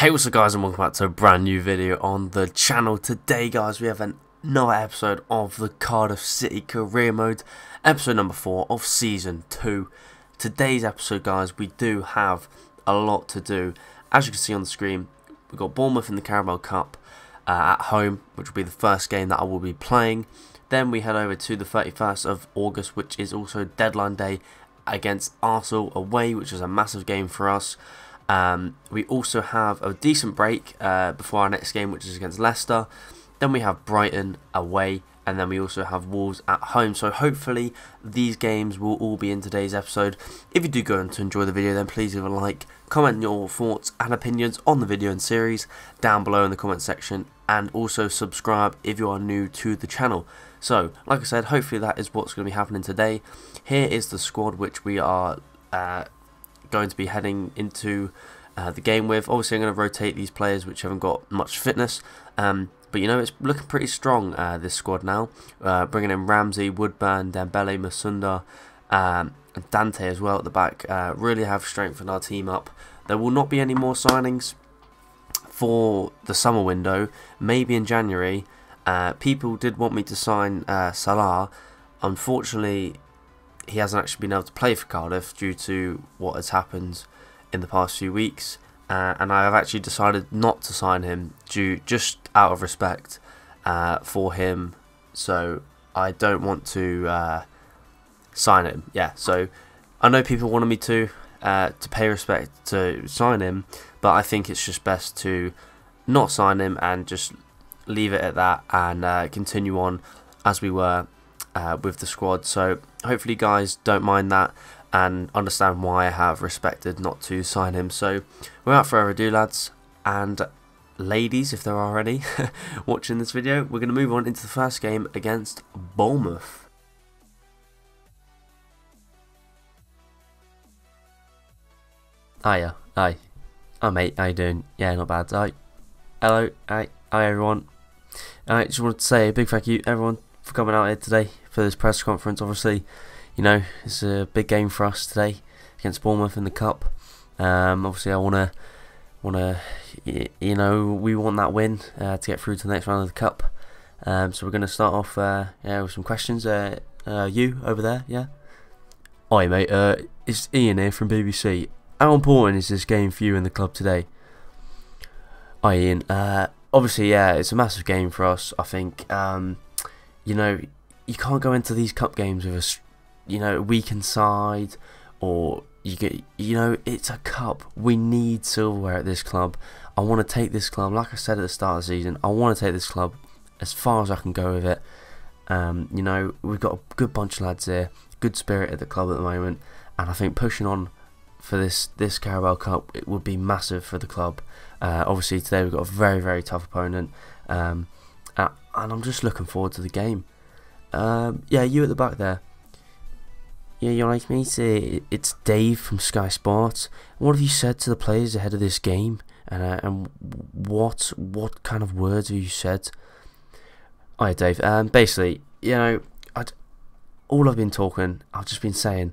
Hey what's up guys and welcome back to a brand new video on the channel. Today guys we have another episode of the Cardiff City career mode, episode number 4 of season 2. Today's episode guys we do have a lot to do. As you can see on the screen we've got Bournemouth in the Carabao Cup uh, at home which will be the first game that I will be playing. Then we head over to the 31st of August which is also deadline day against Arsenal away which is a massive game for us. Um, we also have a decent break uh, before our next game, which is against Leicester. Then we have Brighton away, and then we also have Wolves at home. So hopefully these games will all be in today's episode. If you do go on to enjoy the video, then please leave a like, comment your thoughts and opinions on the video and series down below in the comment section, and also subscribe if you are new to the channel. So, like I said, hopefully that is what's going to be happening today. Here is the squad which we are uh, going to be heading into uh, the game with. Obviously, I'm going to rotate these players which haven't got much fitness. Um, but you know, it's looking pretty strong, uh, this squad now. Uh, bringing in Ramsey, Woodburn, Dembele, Musonda, um, and Dante as well at the back. Uh, really have strengthened our team up. There will not be any more signings for the summer window. Maybe in January. Uh, people did want me to sign uh, Salah. Unfortunately, he hasn't actually been able to play for Cardiff due to what has happened in the past few weeks. Uh, and I have actually decided not to sign him due just out of respect uh, for him. So I don't want to uh, sign him. Yeah. So I know people wanted me to uh, to pay respect to sign him, but I think it's just best to not sign him and just leave it at that and uh, continue on as we were uh, with the squad. So hopefully, guys don't mind that and understand why I have respected not to sign him. So without further ado, lads and ladies, if there are any watching this video, we're going to move on into the first game against Bournemouth. Hiya, hi. Oh mate, how you doing? Yeah, not bad. Hi. Hello, hi, hi everyone. I just wanted to say a big thank you everyone for coming out here today for this press conference. Obviously, you know, it's a big game for us today against Bournemouth in the cup. Um, obviously, I want to, want to, you know, we want that win uh, to get through to the next round of the cup. Um, so we're going to start off, uh, yeah, with some questions. Uh, uh, you over there, yeah. Hi mate, uh, it's Ian here from BBC. How important is this game for you and the club today? Hi Ian. Uh, obviously, yeah, it's a massive game for us. I think, um, you know, you can't go into these cup games with a you know weakened side or you get you know it's a cup. We need silverware at this club. I want to take this club. Like I said at the start of the season I want to take this club as far as I can go with it. Um, you know we've got a good bunch of lads here good spirit at the club at the moment and I think pushing on for this this Carabao Cup it would be massive for the club. Uh, obviously today we've got a very very tough opponent um, and I'm just looking forward to the game um, yeah, you at the back there. Yeah, you're like me? Say it's Dave from Sky Sports. What have you said to the players ahead of this game? And uh, and what what kind of words have you said? Hi, Dave. Um, basically, you know, I'd, all I've been talking, I've just been saying,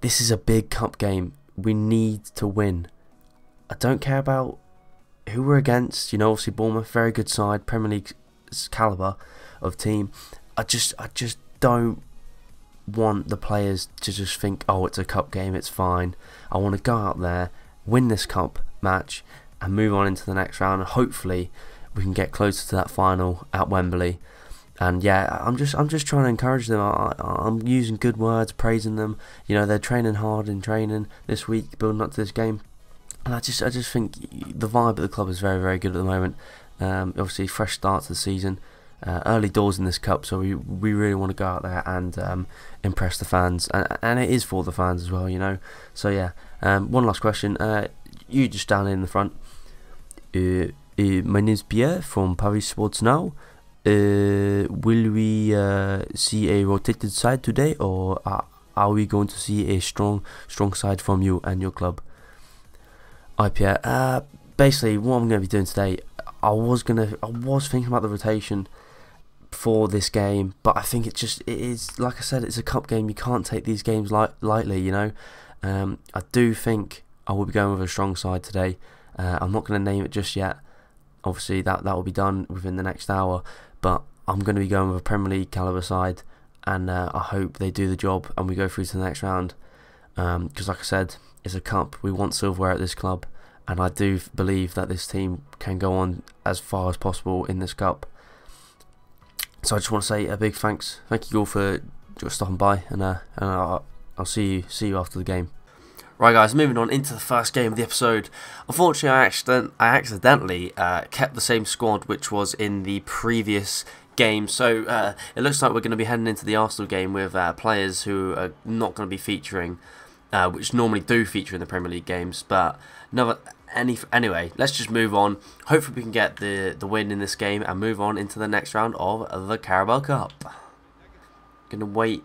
this is a big cup game. We need to win. I don't care about who we're against. You know, obviously Bournemouth, very good side, Premier League caliber of team. I just I just don't want the players to just think, oh, it's a cup game, it's fine. I want to go out there, win this cup match, and move on into the next round. And hopefully, we can get closer to that final at Wembley. And yeah, I'm just I'm just trying to encourage them. I, I'm using good words, praising them. You know, they're training hard in training this week, building up to this game. And I just I just think the vibe at the club is very very good at the moment. Um, obviously, fresh start to the season uh, early doors in this cup, so we we really want to go out there and um, impress the fans, and, and it is for the fans as well, you know. So yeah, um, one last question. Uh, you just down in the front. Uh, uh my name's Pierre from Paris Sports Now. Uh, will we uh, see a rotated side today, or are we going to see a strong strong side from you and your club? Hi Pierre. basically, what I'm going to be doing today, I was gonna, I was thinking about the rotation for this game, but I think it just it is like I said, it's a cup game. You can't take these games light, lightly, you know. Um, I do think I will be going with a strong side today. Uh, I'm not going to name it just yet. Obviously, that that will be done within the next hour. But I'm going to be going with a Premier League caliber side, and uh, I hope they do the job and we go through to the next round. Because, um, like I said, it's a cup. We want silverware at this club, and I do believe that this team can go on as far as possible in this cup. So I just want to say a big thanks, thank you all for just stopping by, and uh, and I'll, I'll see you see you after the game. Right, guys, moving on into the first game of the episode. Unfortunately, I, accident I accidentally uh, kept the same squad which was in the previous game. So uh, it looks like we're going to be heading into the Arsenal game with uh, players who are not going to be featuring, uh, which normally do feature in the Premier League games. But never, any, anyway, let's just move on. Hopefully, we can get the, the win in this game and move on into the next round of the Carabao Cup. To wait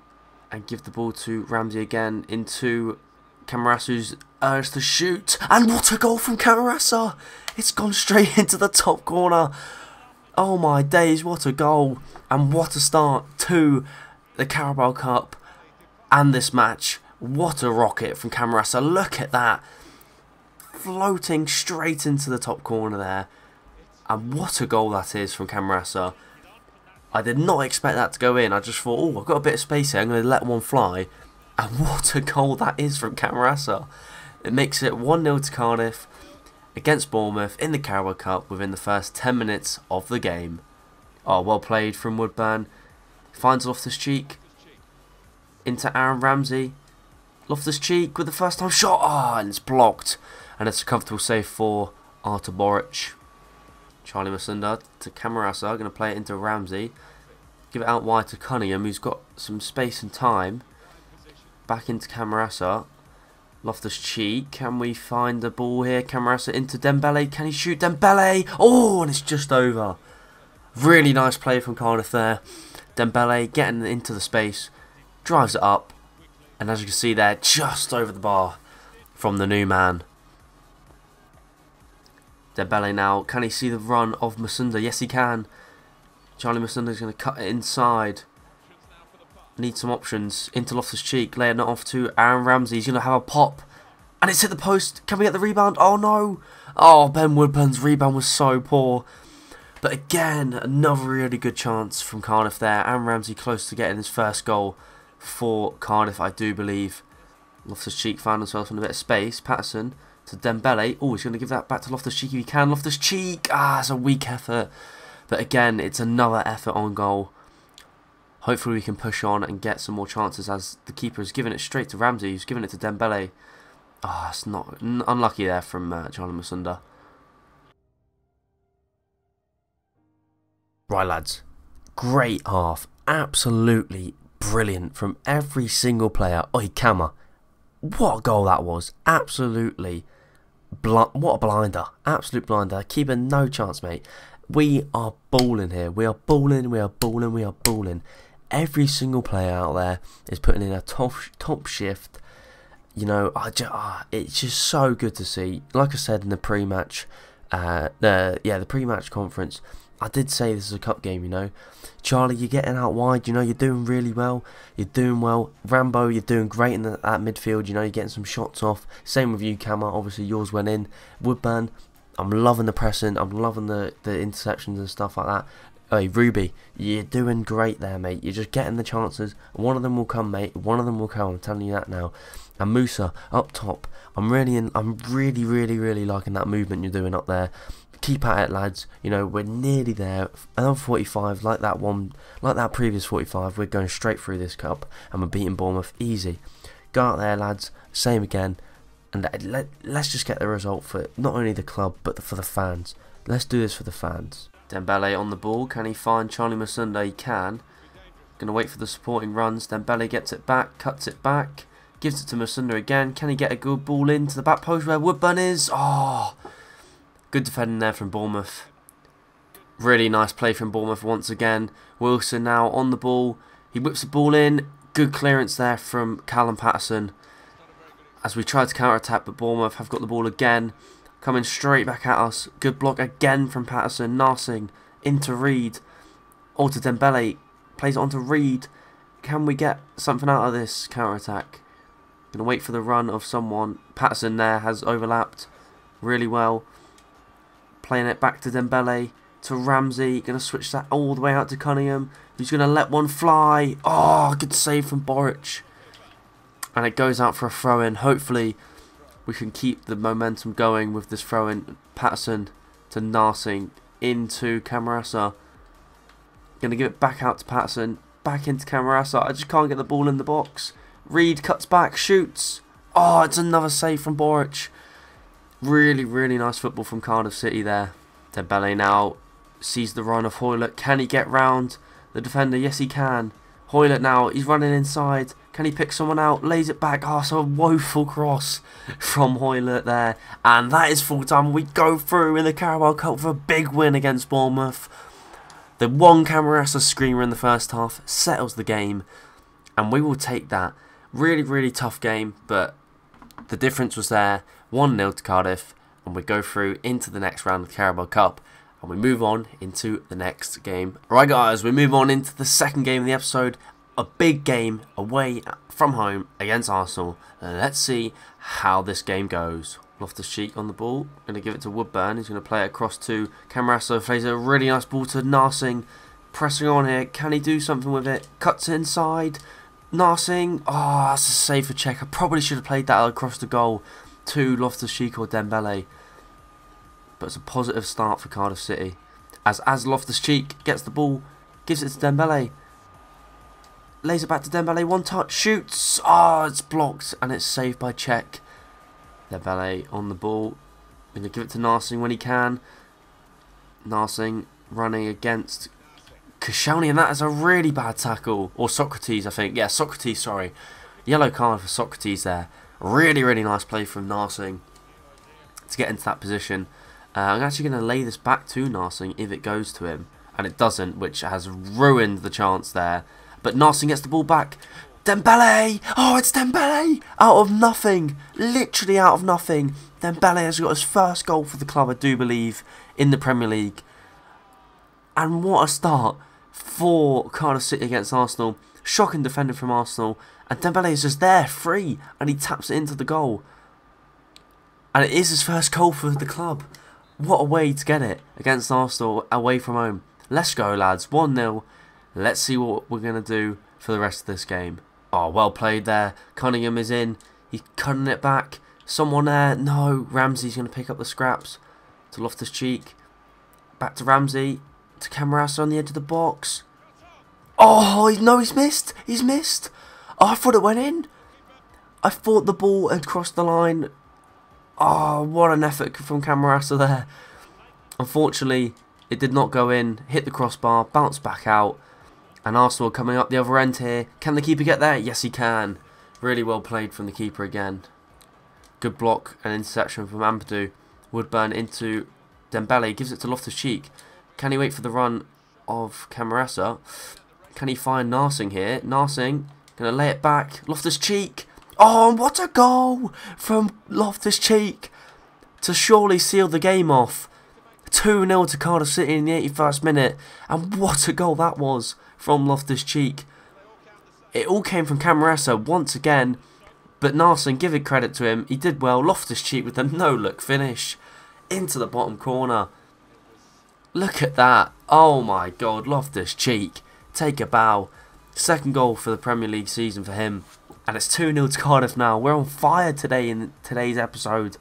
and give the ball to Ramsey again into Camarasa's uh, urge to shoot. And what a goal from Camarasa! It's gone straight into the top corner. Oh my days, what a goal. And what a start to the Carabao Cup and this match. What a rocket from Camarasa. Look at that. Floating straight into the top corner there. And what a goal that is from Camarasa. I did not expect that to go in. I just thought, oh, I've got a bit of space here. I'm going to let one fly. And what a goal that is from Camarasa. It makes it 1-0 to Cardiff against Bournemouth in the Carabao Cup within the first 10 minutes of the game. Oh, well played from Woodburn. Finds Loftus-Cheek into Aaron Ramsey. Loftus-Cheek with the first time shot. Oh, and it's blocked. And it's a comfortable save for Artur Boruc. Charlie Musonda to Camarasa. Going to play it into Ramsey. Give it out wide to Cunningham, who's got some space and time. Back into Camarasa. Loftus-Cheek. Can we find the ball here? Camarasa into Dembele. Can he shoot Dembele? Oh, and it's just over. Really nice play from Cardiff there. Dembele getting into the space. Drives it up. And as you can see there, just over the bar from the new man. Dembele now. Can he see the run of Musonda? Yes, he can. Charlie Musonda is going to cut it inside. Need some options. Into Loftus-Cheek. Laying it off to Aaron Ramsey. He's going to have a pop. And it's hit the post. Can we get the rebound? Oh, no. Oh, Ben Woodburn's rebound was so poor. But again, another really good chance from Cardiff there. Aaron Ramsey close to getting his first goal for Cardiff, I do believe. Loftus-Cheek found himself in a bit of space. Paterson to Dembele. Oh, he's going to give that back to Loftus-Cheek if he can. Loftus-Cheek! Ah, it's a weak effort. But again, it's another effort on goal. Hopefully we can push on and get some more chances as the keeper has given it straight to Ramsey, who's given it to Dembele. Ah, oh, it's not unlucky there from uh, Charlie. Right, lads. Great half. Absolutely brilliant from every single player. Oi, Kama. What a goal that was. Absolutely what a blinder. Absolute blinder. Keeping no chance, mate. We are balling here. We are balling, we are balling, we are balling. Every single player out there is putting in a top, top shift. You know, I just, ah, it's just so good to see. Like I said in the pre-match, uh, the yeah, the pre-match conference, I did say this is a cup game, you know. Charlie, you're getting out wide, you know, you're doing really well. You're doing well. Rambo, you're doing great in the, at midfield, you know, you're getting some shots off. Same with you, Kama, obviously yours went in. Woodburn, I'm loving the pressing, I'm loving the, the interceptions and stuff like that. Hey, Ruby, you're doing great there, mate. You're just getting the chances. One of them will come, mate. One of them will come. I'm telling you that now. And Musa up top. I'm really, in, I'm really, really, really liking that movement you're doing up there keep at it, lads. You know, we're nearly there. Another 45, like that one, like that previous 45. We're going straight through this cup, and we're beating Bournemouth easy. Go out there, lads. Same again, and let, let's just get the result for not only the club but for the fans. Let's do this for the fans. Dembele on the ball. Can he find Charlie Musonda? He can. Gonna wait for the supporting runs. Dembele gets it back, cuts it back, gives it to Musonda again. Can he get a good ball into the back post where Woodburn is? Oh, Good defending there from Bournemouth. Really nice play from Bournemouth once again. Wilson now on the ball. He whips the ball in. Good clearance there from Callum Paterson. As we try to counter-attack, but Bournemouth have got the ball again. Coming straight back at us. Good block again from Paterson. Narsingh into Reid. Or to Dembele. Plays it on to Reid. Can we get something out of this counter-attack? Gonna wait for the run of someone. Paterson there has overlapped really well. Playing it back to Dembele, to Ramsey, going to switch that all the way out to Cunningham, who's going to let one fly. Oh, good save from Boruc. And it goes out for a throw-in. Hopefully, we can keep the momentum going with this throw-in. Paterson to Narsingh into Camarasa. Going to give it back out to Paterson. Back into Camarasa. I just can't get the ball in the box. Reid cuts back, shoots. Oh, it's another save from Boruc. Really, really nice football from Cardiff City there. Dembele now sees the run of Hoilett. Can he get round the defender? Yes, he can. Hoilett now, he's running inside. Can he pick someone out? Lays it back. Oh, so a woeful cross from Hoilett there. And that is full time. We go through in the Carabao Cup for a big win against Bournemouth. The one Camarasa screamer in the first half settles the game. And we will take that. Really, really tough game, but the difference was there. 1 0 to Cardiff, and we go through into the next round of the Carabao Cup. And we move on into the next game. Right, guys, we move on into the second game of the episode. A big game away from home against Arsenal. Let's see how this game goes. Loftus Cheek on the ball. Going to give it to Woodburn. He's going to play it across to Camarasa. Plays a really nice ball to Narsingh. Pressing on here. Can he do something with it? Cuts inside. Narsingh. Oh, that's a save for Cech. I probably should have played that across the goal to Loftus-Cheek or Dembele. But it's a positive start for Cardiff City. As as Loftus-Cheek gets the ball, gives it to Dembele. Lays it back to Dembele, one touch, shoots. Oh, it's blocked and it's saved by Cech. Dembele on the ball. Going to give it to Narsingh when he can. Narsingh running against Koscielny, and that is a really bad tackle. Or Sokratis, I think. Yeah, Sokratis, sorry. Yellow card for Sokratis there. Really, really nice play from Narsingh to get into that position. Uh, I'm actually going to lay this back to Narsingh if it goes to him. And it doesn't, which has ruined the chance there. But Narsingh gets the ball back. Dembele! Oh, it's Dembele! Out of nothing. Literally out of nothing. Dembele has got his first goal for the club, I do believe, in the Premier League. And what a start for Cardiff City against Arsenal. Shocking defender from Arsenal. And Dembele is just there, free. And he taps it into the goal. And it is his first goal for the club. What a way to get it against Arsenal away from home. Let's go, lads. 1-0. Let's see what we're going to do for the rest of this game. Oh, well played there. Cunningham is in. He's cutting it back. Someone there. No. Ramsey's going to pick up the scraps. To Loftus-Cheek. Back to Ramsey. To Camarasa on the edge of the box. Oh, no, he's missed. He's missed. Oh, I thought it went in. I thought the ball had crossed the line. Oh, what an effort from Camarasa there. Unfortunately, it did not go in. Hit the crossbar, bounced back out. And Arsenal coming up the other end here. Can the keeper get there? Yes, he can. Really well played from the keeper again. Good block and interception from Ampadu. Woodburn into Dembele. Gives it to Loftus-Cheek. Can he wait for the run of Camarasa? Can he find Narsingh here? Narsingh Gonna lay it back. Loftus-Cheek. Oh, what a goal from Loftus-Cheek to surely seal the game off. 2-0 to Cardiff City in the 81st minute. And what a goal that was from Loftus-Cheek. It all came from Camarasa once again. But Narsingh, give it credit to him. He did well. Loftus-Cheek with a no-look finish. Into the bottom corner. Look at that. Oh my god. Loftus-Cheek. Take a bow. Second goal for the Premier League season for him. And it's 2-0 to Cardiff now. We're on fire today in today's episode.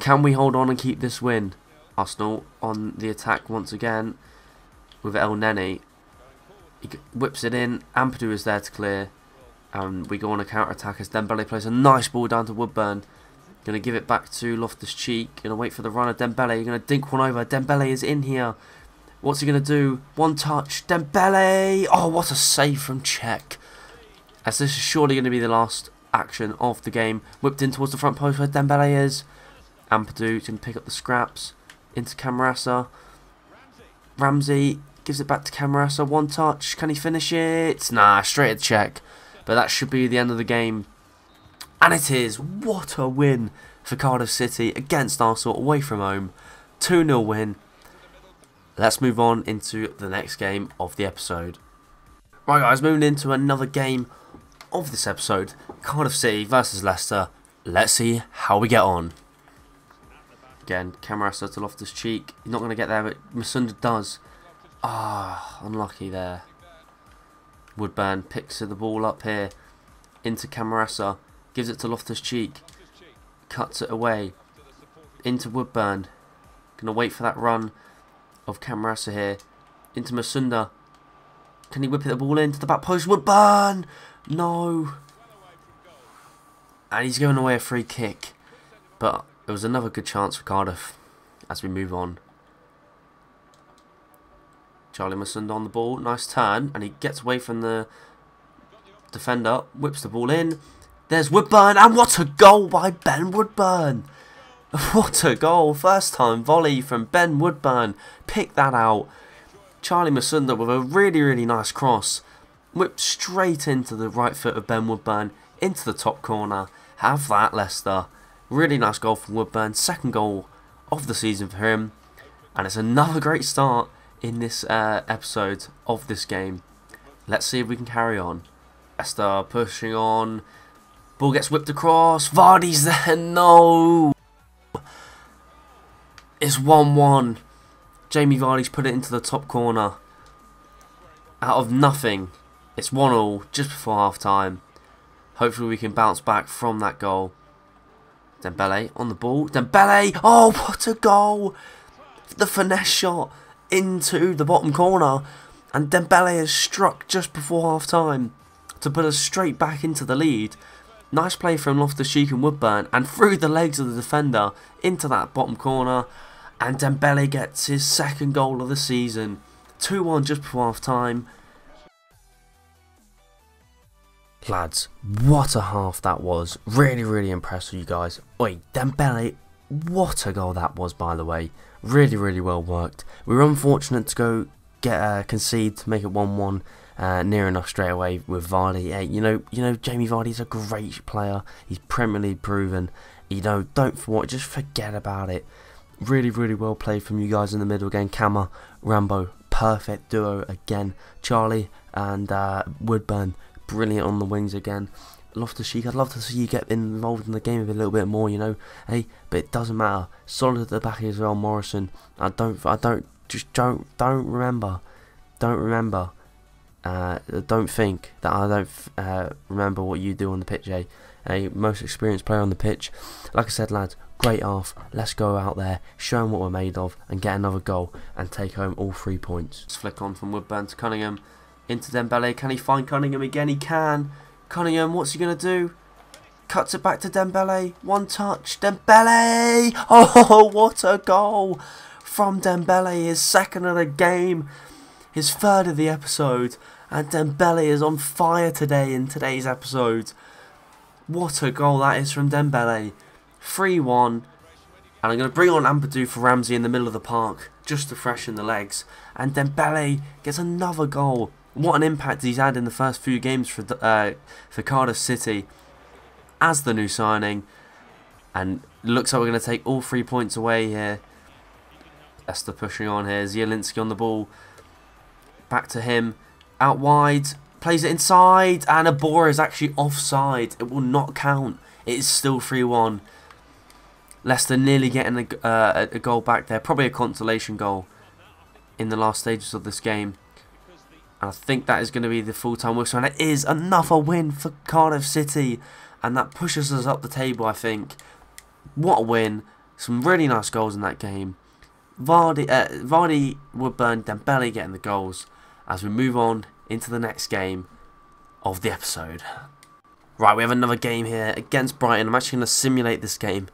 Can we hold on and keep this win? Arsenal on the attack once again with Elneny. He whips it in. Ampadu is there to clear. And we go on a counter-attack as Dembele plays a nice ball down to Woodburn. Going to give it back to Loftus-Cheek. Going to wait for the runner. Dembele. You're going to dink one over. Dembele is in here. What's he going to do? One touch. Dembele. Oh, what a save from Cech. As this is surely going to be the last action of the game. Whipped in towards the front post where Dembele is. Ampadu can pick up the scraps. Into Camarasa. Ramsey gives it back to Camarasa. One touch. Can he finish it? Nah, straight at Cech. But that should be the end of the game. And it is. What a win for Cardiff City against Arsenal away from home. 2-0 win. Let's move on into the next game of the episode. Right guys, moving into another game of this episode. Cardiff City versus Leicester. Let's see how we get on. again. camera Camarasa to Loftus Cheek. He's not going to get there, but Musonda does. Ah, unlucky there. Woodburn picks the ball up here into Camarasa. Gives it to Loftus Cheek. Cuts it away. Into Woodburn. Gonna wait for that run of Camarasa here. Into Musonda. Can he whip it the ball into the back post? Woodburn! No. And he's giving away a free kick. But it was another good chance for Cardiff as we move on. Charlie Musonda on the ball. Nice turn. And he gets away from the defender. Whips the ball in. There's Woodburn. And what a goal by Ben Woodburn. What a goal. First time volley from Ben Woodburn. Pick that out. Charlie Musonda with a really, really nice cross. Whipped straight into the right foot of Ben Woodburn. Into the top corner. Have that, Leicester. Really nice goal from Woodburn. Second goal of the season for him. And it's another great start in this uh, episode of this game. Let's see if we can carry on. Leicester pushing on. Ball gets whipped across. Vardy's there. No. It's 1-1. Jamie Vardy's put it into the top corner. Out of nothing. It's 1-0 just before half time. Hopefully we can bounce back from that goal. Dembele on the ball. Dembele! Oh, what a goal! The finesse shot into the bottom corner. And Dembele has struck just before half time to put us straight back into the lead. Nice play from Loftus-Cheek and Woodburn and through the legs of the defender into that bottom corner. And Dembele gets his second goal of the season. 2-1 just before half time. Lads, what a half that was. Really, really impressed with you guys. Oi, Dembele, what a goal that was, by the way. Really, really well worked. We were unfortunate to go get uh, concede to make it 1-1 uh, near enough straight away with Vardy. Hey, you know, you know, Jamie Vardy's a great player. He's Premier League proven. You know, don't for what, just forget about it. Really, really well played from you guys in the middle again. Kama, Rambo, perfect duo again. Charlie and uh, Woodburn, brilliant on the wings again. Loftus Cheek, I'd love to see you get involved in the game a little bit more, you know. Hey, but it doesn't matter. Solid at the back as well, Morrison. I don't, I don't, just don't, don't remember, don't remember. Uh, don't think that I don't uh, remember what you do on the pitch, eh? A most experienced player on the pitch. Like I said, lads, great half. Let's go out there, show them what we're made of, and get another goal and take home all three points. Let's flick on from Woodburn to Cunningham into Dembele. Can he find Cunningham again? He can. Cunningham, what's he going to do? Cuts it back to Dembele. One touch. Dembele! Oh, what a goal from Dembele. His second of the game. His third of the episode. And Dembele is on fire today in today's episode. What a goal that is from Dembele. 3-1. And I'm going to bring on Ampadu for Ramsey in the middle of the park. Just to freshen the legs. And then Dembele gets another goal. What an impact he's had in the first few games for uh, for Cardiff City as the new signing. And looks like we're going to take all three points away here. Esther pushing on here. Zielinski on the ball. Back to him. Out wide. Plays it inside. And Abora is actually offside. It will not count. It is still 3-1. Leicester nearly getting a, uh, a goal back there. Probably a consolation goal in the last stages of this game. And I think that is going to be the full-time whistle. And it is another win for Cardiff City. And that pushes us up the table, I think. What a win. Some really nice goals in that game. Vardy, uh, Vardy Woodburn, Dembele getting the goals. As we move on into the next game of the episode. Right, we have another game here against Brighton. I'm actually going to simulate this game.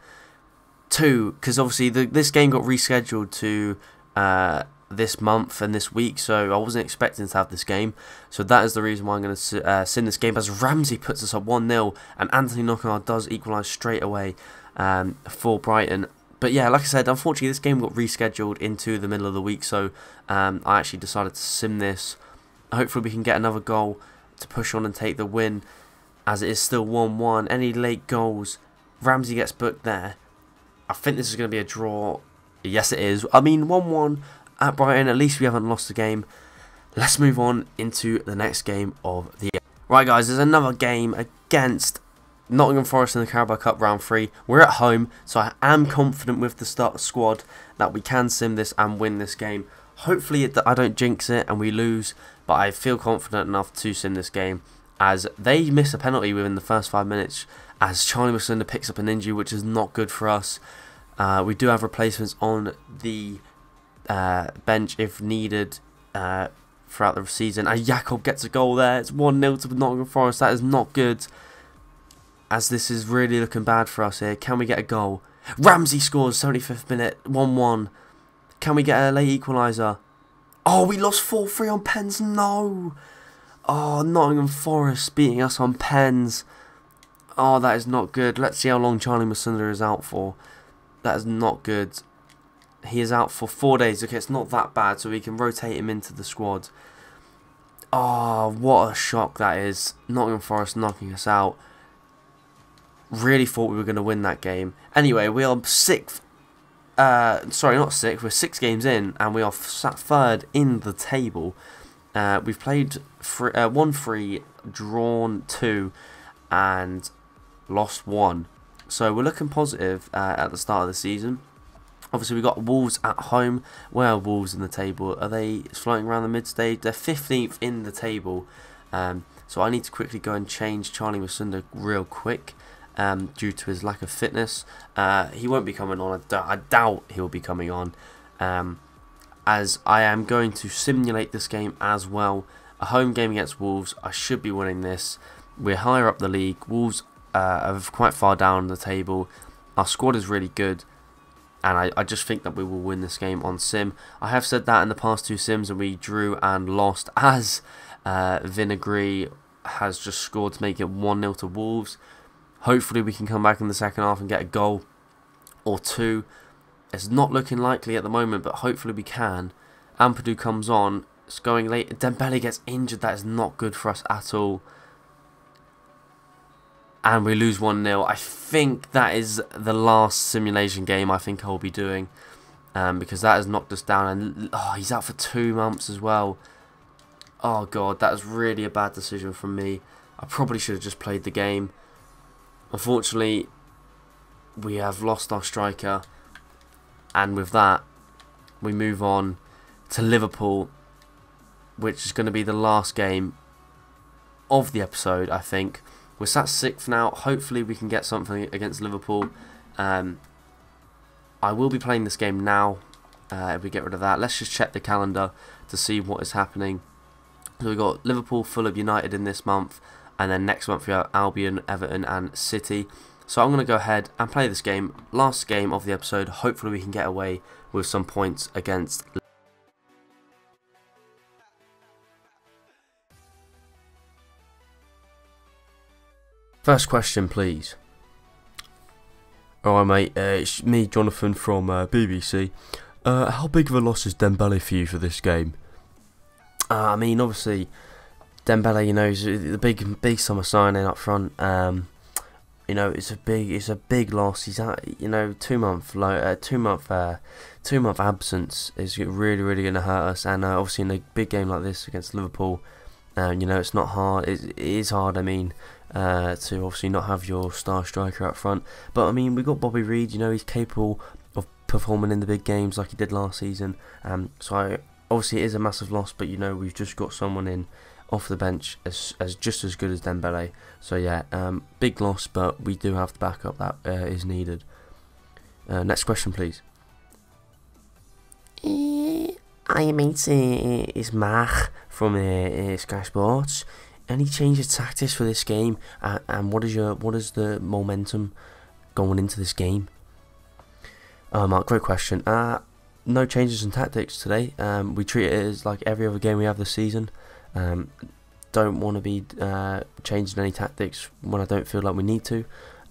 Two, because obviously the, this game got rescheduled to... Uh, this month and this week, so I wasn't expecting to have this game. So that is the reason why I'm going to uh, send this game as Ramsey puts us up 1-0 and Anthony Knockaert does equalise straight away um, for Brighton. But yeah, like I said, unfortunately this game got rescheduled into the middle of the week, so um, I actually decided to sim this. Hopefully we can get another goal to push on and take the win, as it is still 1-1. Any late goals, Ramsey gets booked there. I think this is going to be a draw. Yes, it is. I mean, 1-1 at Brighton. At least we haven't lost the game. Let's move on into the next game of the... Year. Right, guys, there's another game against Nottingham Forest in the Carabao Cup round three. We're at home, so I am confident with the start squad that we can sim this and win this game. Hopefully, it, I don't jinx it and we lose, but I feel confident enough to sim this game as they miss a penalty within the first five minutes. As Charlie Musonda picks up an injury, which is not good for us. Uh, we do have replacements on the uh, bench if needed uh, throughout the season. And Jakob gets a goal there. It's 1 0 to Nottingham Forest. That is not good as this is really looking bad for us here. Can we get a goal? Ramsey scores 75th minute, 1-1. Can we get a late equaliser? Oh, we lost 4-3 on pens. No. Oh, Nottingham Forest beating us on pens. Oh, that is not good. Let's see how long Charlie Musonda is out for. That is not good. He is out for four days. Okay, it's not that bad, so we can rotate him into the squad. Oh, what a shock that is. Nottingham Forest knocking us out. Really thought we were going to win that game. Anyway, we are sixth. Uh, sorry, not sixth. We're six games in, and we are sat third in the table. Uh, we've played three, uh, one three, drawn two, and lost one. So we're looking positive uh, at the start of the season. Obviously, we've got Wolves at home. Where are Wolves in the table? Are they floating around the mid stage? They're 15th in the table. Um, so I need to quickly go and change Charlie Musonda real quick um, due to his lack of fitness. Uh, he won't be coming on. I, doubt he'll be coming on. Um, as I am going to simulate this game as well. A home game against Wolves. I should be winning this. We're higher up the league. Wolves uh, are quite far down the table. Our squad is really good. And I, I just think that we will win this game on sim. I have said that in the past two sims and we drew and lost as uh, Vinagre has just scored to make it 1-0 to Wolves. Hopefully we can come back in the second half and get a goal or two. It's not looking likely at the moment, but hopefully we can. Ampadu comes on. It's going late. Dembele gets injured. That is not good for us at all. And we lose 1-0. I think that is the last simulation game I think I'll be doing. Um, because that has knocked us down. And oh, he's out for two months as well. Oh, God. That was really a bad decision from me. I probably should have just played the game. Unfortunately, we have lost our striker, and with that, we move on to Liverpool, which is going to be the last game of the episode, I think. We're sat sixth now. Hopefully, we can get something against Liverpool. Um, I will be playing this game now. Uh, if we get rid of that, let's just check the calendar to see what is happening. So we've got Liverpool, Fulham, United in this month, and then next month we have Albion, Everton and City. So I'm going to go ahead and play this game. Last game of the episode. Hopefully we can get away with some points against First question, please. Alright, mate. Uh, it's me, Jonathan, from uh, BBC. Uh, how big of a loss is Dembele for you for this game? Uh, I mean, obviously, Dembele, you know, is the big big summer signing up front. Um, you know, it's a big it's a big loss. He's at you know two month like uh, two month uh, two month absence is really really going to hurt us. And obviously in a big game like this against Liverpool, um, you know it's not hard. It, it is hard. I mean. Uh, to obviously not have your star striker up front, but I mean we've got Bobby Reid. You know he's capable of performing in the big games like he did last season. Um, so I, obviously it is a massive loss, but you know we've just got someone in off the bench as, as just as good as Dembele. So yeah, um, big loss, but we do have the backup that uh, is needed. Uh, next question, please. Hi mate, uh, it's Mark from uh, Sky Sports. Any change of tactics for this game, uh, and what is your what is the momentum going into this game? Uh, Mark, great question. Uh, no changes in tactics today. Um, we treat it as like every other game we have this season. Um, don't want to be uh, changing any tactics when I don't feel like we need to.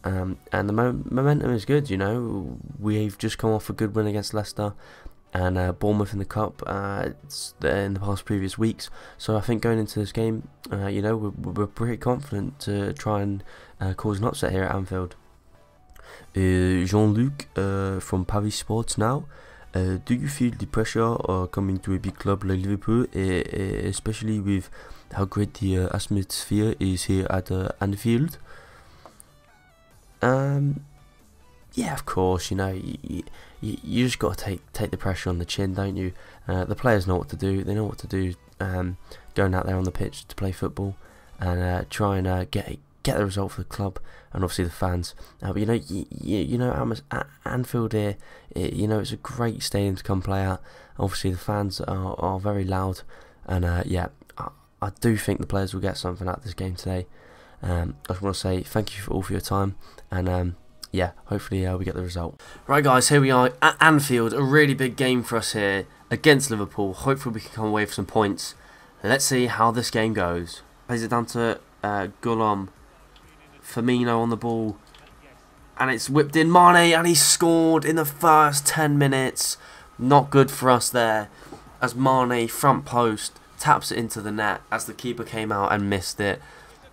Um, and the mo momentum is good, you know. We've just come off a good win against Leicester and uh, Bournemouth in the Cup uh, in the past previous weeks. So I think going into this game, uh, you know, we're, we're, pretty confident to try and uh, cause an upset here at Anfield. Uh, Jean-Luc uh, from Paris Sports now. Do you feel the pressure coming to a big club like Liverpool, especially with how great the atmosphere is here at Anfield? Um, yeah, of course. You know, you, you, just got to take take the pressure on the chin, don't you? Uh, the players know what to do. They know what to do. Um, going out there on the pitch to play football and uh, try and uh, get get the result for the club and obviously the fans. Uh, but you know, you, you, know, Anfield here, it, you know, it's a great stadium to come play at. Obviously, the fans are, are very loud, and uh, yeah, I, I, do think the players will get something out of this game today. Um, I just want to say thank you for all for your time, and um, yeah, hopefully uh, we get the result. Right, guys, here we are at Anfield. A really big game for us here against Liverpool. Hopefully, we can come away with some points. Let's see how this game goes. Plays it down to uh, Guillaume. Firmino on the ball. And it's whipped in. Mane, and he scored in the first 10 minutes. Not good for us there. As Mane, front post, taps it into the net as the keeper came out and missed it.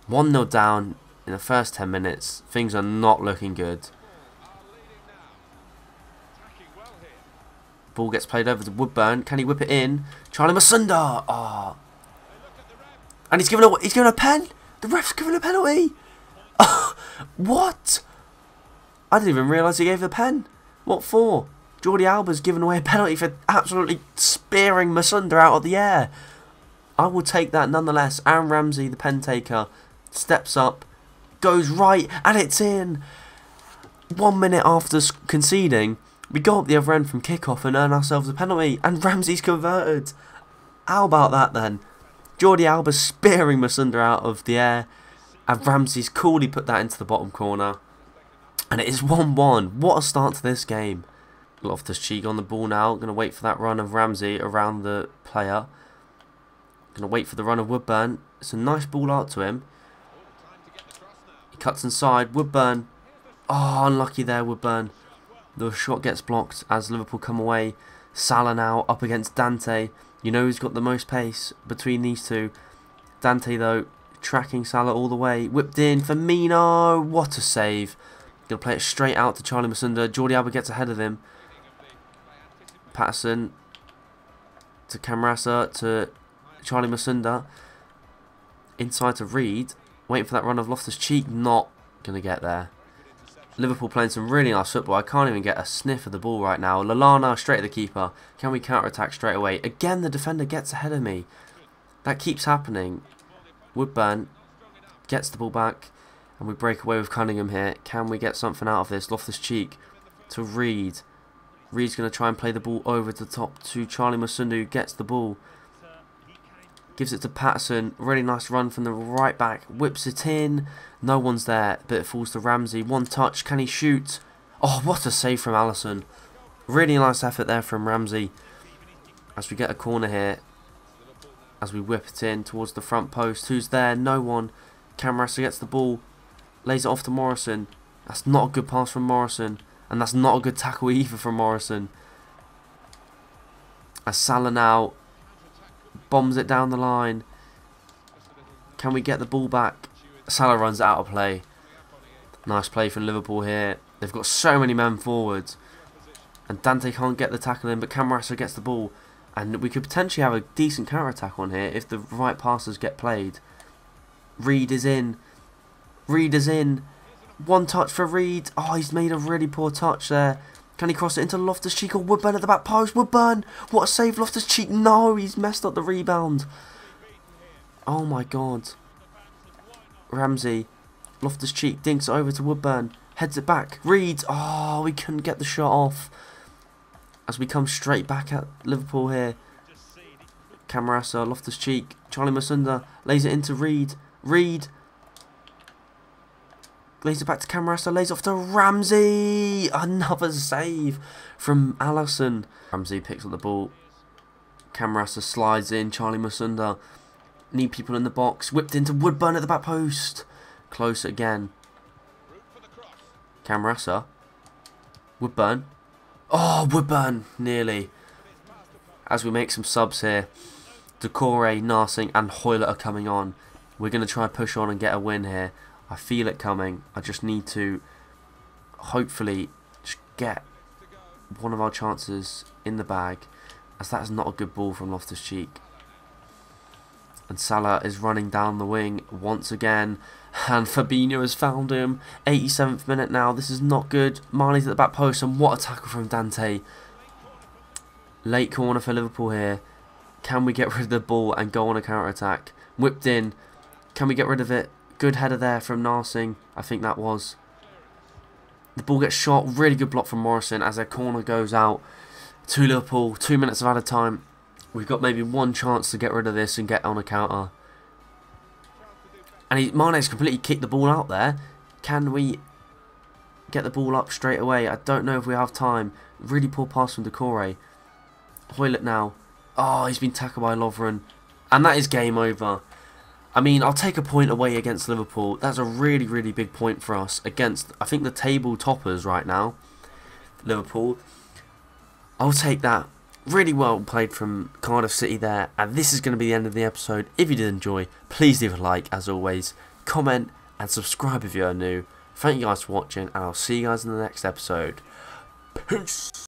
1 0 down in the first 10 minutes. Things are not looking good. Ball gets played over to Woodburn. Can he whip it in? Charlie Musonda. Ah. Oh. And he's given a he's given a pen. The ref's given a penalty. what? I didn't even realise he gave the pen. What for? Jordi Alba's given away a penalty for absolutely spearing Musonda out of the air. I will take that nonetheless. Aaron Ramsey, the pen taker, steps up, goes right, and it's in. One minute after conceding, we go up the other end from kickoff and earn ourselves a penalty, and Ramsey's converted. How about that then? Jordi Alba spearing Musonda out of the air, and Ramsey's coolly put that into the bottom corner. And it is 1-1. What a start to this game. Loftus-Cheek on the ball now. Going to wait for that run of Ramsey around the player. Going to wait for the run of Woodburn. It's a nice ball out to him. Cuts inside. Woodburn. Oh, unlucky there, Woodburn. The shot gets blocked as Liverpool come away. Salah now up against Dante. You know who's got the most pace between these two. Dante, though, tracking Salah all the way. Whipped in. for Firmino. What a save. Going to play it straight out to Charlie Musonda. Jordi Alba gets ahead of him. Paterson to Camarasa to Charlie Musonda. Inside to Reid. Waiting for that run of Loftus-Cheek. Not going to get there. Liverpool playing some really nice football. I can't even get a sniff of the ball right now. Lallana straight at the keeper. Can we counter-attack straight away? Again, the defender gets ahead of me. That keeps happening. Woodburn gets the ball back. And we break away with Cunningham here. Can we get something out of this? Loftus-Cheek to Reid. Reid's going to try and play the ball over the top to Charlie Musonda. Gets the ball. Gives it to Paterson. Really nice run from the right back. Whips it in. No one's there, but it falls to Ramsey. One touch. Can he shoot? Oh, what a save from Alisson. Really nice effort there from Ramsey. As we get a corner here. As we whip it in towards the front post. Who's there? No one. Camarasa gets the ball. Lays it off to Morrison. That's not a good pass from Morrison. And that's not a good tackle either from Morrison. As Salah now bombs it down the line. Can we get the ball back? Salah runs out of play. Nice play from Liverpool here. They've got so many men forwards. And Dante can't get the tackle in, but Camarasa gets the ball. And we could potentially have a decent counter-attack on here if the right passes get played. Reid is in. Reid is in. One touch for Reid. Oh, he's made a really poor touch there. Can he cross it into Loftus-Cheek or Woodburn at the back post? Woodburn! What a save, Loftus-Cheek. No, he's messed up the rebound. Oh my god. Ramsey. Loftus-Cheek dinks over to Woodburn. Heads it back. Reid. Oh, ah, we couldn't get the shot off. As we come straight back at Liverpool here. Camarasa, Loftus-Cheek. Charlie Musonda lays it into Reid. Reid. Lays it back to Camarasa. Lays off to Ramsey. Another save from Alisson. Ramsey picks up the ball. Camarasa slides in. Charlie Musonda Need people in the box. Whipped into Woodburn at the back post. Close again. Camarasa. Woodburn. Oh, Woodburn. Nearly. As we make some subs here. Doucouré, Narsingh and Hoilett are coming on. We're going to try and push on and get a win here. I feel it coming. I just need to hopefully just get one of our chances in the bag as that is not a good ball from Loftus-Cheek And Salah is running down the wing once again. And Fabinho has found him. 87th minute now. This is not good. Mane's at the back post. And what a tackle from Dante. Late corner for Liverpool here. Can we get rid of the ball and go on a counter attack? Whipped in. Can we get rid of it? Good header there from Narsingh. I think that was. The ball gets shot. Really good block from Morrison as their corner goes out to Liverpool. Two minutes of added time. We've got maybe one chance to get rid of this and get on a counter. And he, Mane's completely kicked the ball out there. Can we get the ball up straight away? I don't know if we have time. Really poor pass from Doucouré. Hoilett now. Oh, he's been tackled by Lovren. And that is game over. I mean, I'll take a point away against Liverpool. That's a really, really big point for us against, I think, the table toppers right now. Liverpool. I'll take that. Really well played from Cardiff City there. And this is going to be the end of the episode. If you did enjoy, please leave a like as always. Comment and subscribe if you are new. Thank you guys for watching and I'll see you guys in the next episode. Peace.